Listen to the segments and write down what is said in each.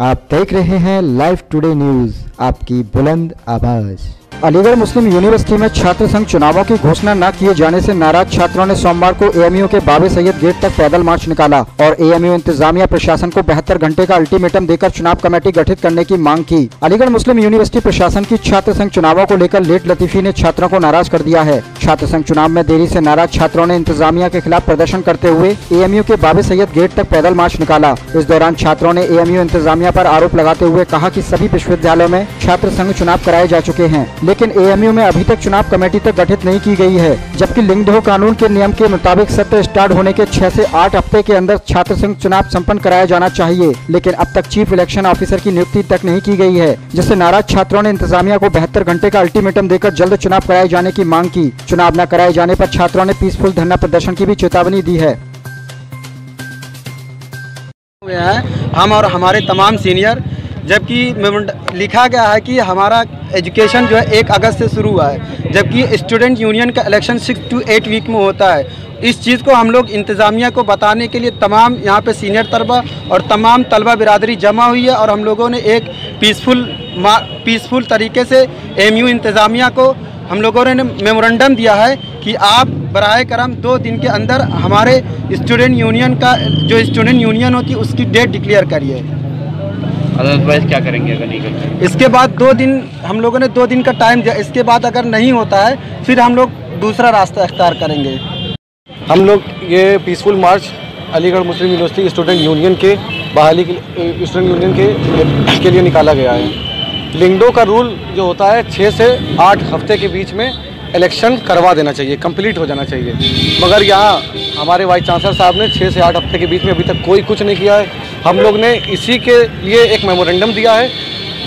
आप देख रहे हैं लाइव टुडे न्यूज़ आपकी बुलंद आवाज़। अलीगढ़ मुस्लिम यूनिवर्सिटी में छात्र संघ चुनावों की घोषणा न किए जाने से नाराज़ छात्रों ने सोमवार को एएमयू के बाबे सैयद गेट तक पैदल मार्च निकाला और एएमयू इंतजामिया प्रशासन को बहत्तर घंटे का अल्टीमेटम देकर चुनाव कमेटी गठित करने की मांग की। अलीगढ़ मुस्लिम यूनिवर्सिटी प्रशासन की छात्र संघ चुनावों को लेकर लेट लतीफी ने छात्रों को नाराज़ कर दिया है। छात्र संघ चुनाव में देरी ऐसी नाराज़ छात्रों ने इंतजामिया के खिलाफ प्रदर्शन करते हुए एएमयू के बाबे सैयद गेट तक पैदल मार्च निकाला। इस दौरान छात्रों ने एएमयू इंतजामिया पर आरोप लगाते हुए कहा की सभी विश्वविद्यालयों में छात्र संघ चुनाव कराए जा चुके हैं लेकिन एएमयू में अभी तक चुनाव कमेटी तक गठित नहीं की गई है, जबकि लिंगदो कानून के नियम के मुताबिक सत्र स्टार्ट होने के छह से आठ हफ़्ते के अंदर छात्र संघ चुनाव संपन्न कराया जाना चाहिए, लेकिन अब तक चीफ इलेक्शन ऑफिसर की नियुक्ति तक नहीं की गई है, जिससे नाराज़ छात्रों ने इंतजामिया को बहत्तर घंटे का अल्टीमेटम देकर जल्द चुनाव कराए जाने की मांग की। चुनाव न कराए जाने आरोप छात्रों ने पीसफुल धरना प्रदर्शन की भी चेतावनी दी है। हम और हमारे तमाम सीनियर जबकि लिखा गया है कि हमारा एजुकेशन जो है एक अगस्त से शुरू हुआ है, जबकि स्टूडेंट यूनियन का election six to eight week में होता है। इस चीज़ को हम लोग इंतज़ामिया को बताने के लिए तमाम यहाँ पे सीनियर तलबा और तमाम तलबा बिरादरी जमा हुई है और हम लोगों ने एक पीसफुल पीसफुल तरीके से एम यू इंतज़ामिया को हम लोगों ने मेमोरेंडम दिया है कि आप बर करम दो दिन के अंदर हमारे स्टूडेंट यूनियन का जो स्टूडेंट यूनियन होती है, उसकी डेट डिक्लेयर करिए। अदरवाइज़ क्या करेंगे अगर नहीं करते इसके बाद दो दिन हम लोगों ने दो दिन का टाइम दिया। इसके बाद अगर नहीं होता है फिर हम लोग दूसरा रास्ता अख्तियार करेंगे। हम लोग ये peaceful march Aligarh Muslim University student union के बहाली के स्टूडेंट यूनियन के के लिए निकाला गया है। लिंगडो का रूल जो होता है छः से आठ हफ़्ते के बीच में इलेक्शन करवा देना चाहिए कंप्लीट हो जाना चाहिए। मगर यहाँ हमारे वाइस चांसलर साहब ने छः से आठ हफ़्ते के बीच में अभी तक कोई कुछ नहीं किया है। हम लोग ने इसी के लिए एक मेमोरेंडम दिया है।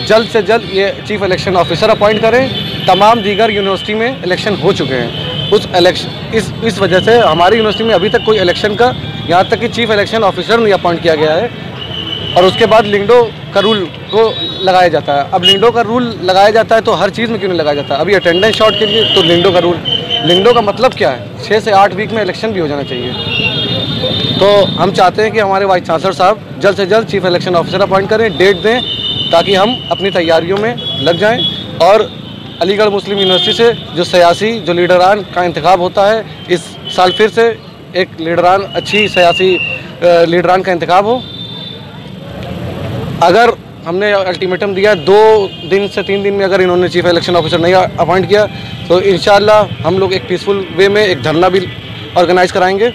जल्द से जल्द ये चीफ इलेक्शन ऑफिसर अपॉइंट करें। तमाम दीगर यूनिवर्सिटी में इलेक्शन हो चुके हैं। उस इलेक्शन इस इस वजह से हमारी यूनिवर्सिटी में अभी तक कोई इलेक्शन का यहाँ तक कि चीफ इलेक्शन ऑफिसर नहीं अपॉइंट किया गया है। और उसके बाद लिंगडो करूल को लगाया जाता है। अब लिंगडो का रूल लगाया जाता है तो हर चीज़ में क्यों नहीं लगाया जाता? अभी अटेंडेंस शॉट के लिए तो लिंगडो का रूल लिंगडो का मतलब क्या है? छः से आठ वीक में इलेक्शन भी हो जाना चाहिए। तो हम चाहते हैं कि हमारे वाइस चांसलर साहब जल्द से जल्द चीफ इलेक्शन ऑफिसर अपॉइंट करें डेट दें, ताकि हम अपनी तैयारियों में लग जाएँ और अलीगढ़ मुस्लिम यूनिवर्सिटी से जो सियासी, जो लीडरान का इंतखब होता है, इस साल फिर से एक लीडरान, अच्छी सियासी लीडरान का इंतखब हो। अगर हमने अल्टीमेटम दिया, दो दिन से तीन दिन में अगर इन्होंने चीफ इलेक्शन ऑफिसर नहीं अपॉइंट किया तो इन हम लोग एक पीसफुल वे में एक धरना भी ऑर्गेनाइज कराएँगे।